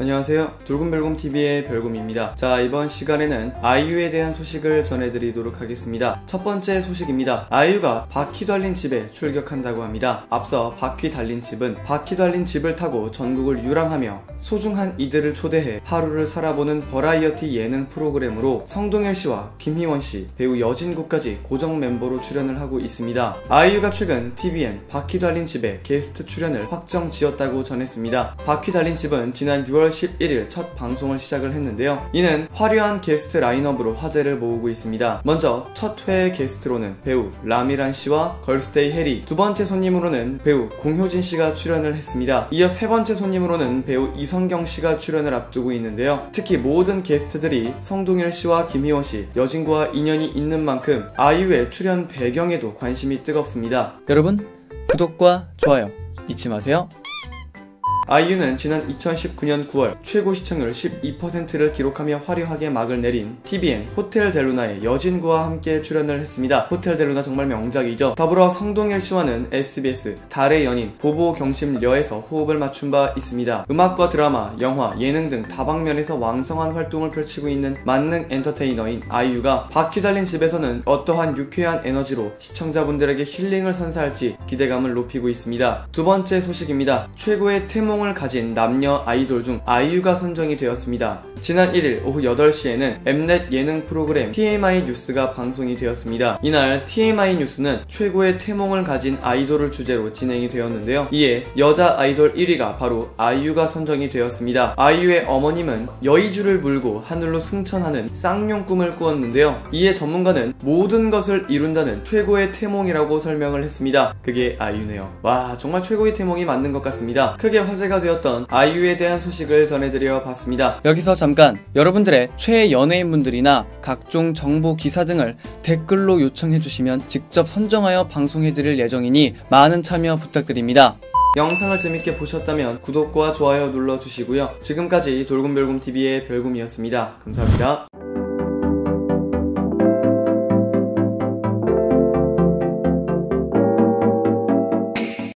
안녕하세요. 돌곰별곰TV의 별곰입니다. 자, 이번 시간에는 아이유에 대한 소식을 전해드리도록 하겠습니다. 첫 번째 소식입니다. 아이유가 바퀴 달린 집에 출격한다고 합니다. 앞서 바퀴 달린 집은 바퀴 달린 집을 타고 전국을 유랑하며 소중한 이들을 초대해 하루를 살아보는 버라이어티 예능 프로그램으로 성동일 씨와 김희원 씨, 배우 여진구까지 고정 멤버로 출연을 하고 있습니다. 아이유가 최근 TVN 바퀴 달린 집에 게스트 출연을 확정 지었다고 전했습니다. 바퀴 달린 집은 지난 6월 11일 첫 방송을 시작을 했는데요. 이는 화려한 게스트 라인업으로 화제를 모으고 있습니다. 먼저 첫회 게스트로는 배우 라미란 씨와 걸스데이 혜리, 두 번째 손님으로는 배우 공효진 씨가 출연을 했습니다. 이어 세 번째 손님으로는 배우 이성경 씨가 출연을 앞두고 있는데요. 특히 모든 게스트들이 성동일 씨와 김희원 씨, 여진구와 인연이 있는 만큼 아이유의 출연 배경에도 관심이 뜨겁습니다. 여러분, 구독과 좋아요 잊지 마세요. 아이유는 지난 2019년 9월 최고 시청률 12%를 기록하며 화려하게 막을 내린 TVN 호텔 델루나의 여진구와 함께 출연을 했습니다. 호텔 델루나 정말 명작이죠. 더불어 성동일 씨와는 SBS 달의 연인 보보경심 려에서 호흡을 맞춘 바 있습니다. 음악과 드라마, 영화, 예능 등 다방면에서 왕성한 활동을 펼치고 있는 만능 엔터테이너인 아이유가 바퀴 달린 집에서는 어떠한 유쾌한 에너지로 시청자분들에게 힐링을 선사할지 기대감을 높이고 있습니다. 두 번째 소식입니다. 최고의 태몽 성공을 가진 남녀 아이돌 중 아이유가 선정이 되었습니다. 지난 1일 오후 8시에는 엠넷 예능 프로그램 TMI 뉴스가 방송이 되었습니다. 이날 TMI 뉴스는 최고의 태몽을 가진 아이돌을 주제로 진행이 되었는데요. 이에 여자 아이돌 1위가 바로 아이유가 선정이 되었습니다. 아이유의 어머님은 여의주를 물고 하늘로 승천하는 쌍용 꿈을 꾸었는데요. 이에 전문가는 모든 것을 이룬다는 최고의 태몽이라고 설명을 했습니다. 그게 아이유네요. 와 정말 최고의 태몽이 맞는 것 같습니다. 크게 화제가 되었던 아이유에 대한 소식을 전해드려 봤습니다. 여기서 잠 잠깐 여러분들의 최애 연예인분들이나 각종 정보 기사 등을 댓글로 요청해 주시면 직접 선정하여 방송해 드릴 예정이니 많은 참여 부탁드립니다. 영상을 재밌게 보셨다면 구독과 좋아요 눌러주시고요. 지금까지 돌곰별곰TV의 별곰이었습니다. 감사합니다.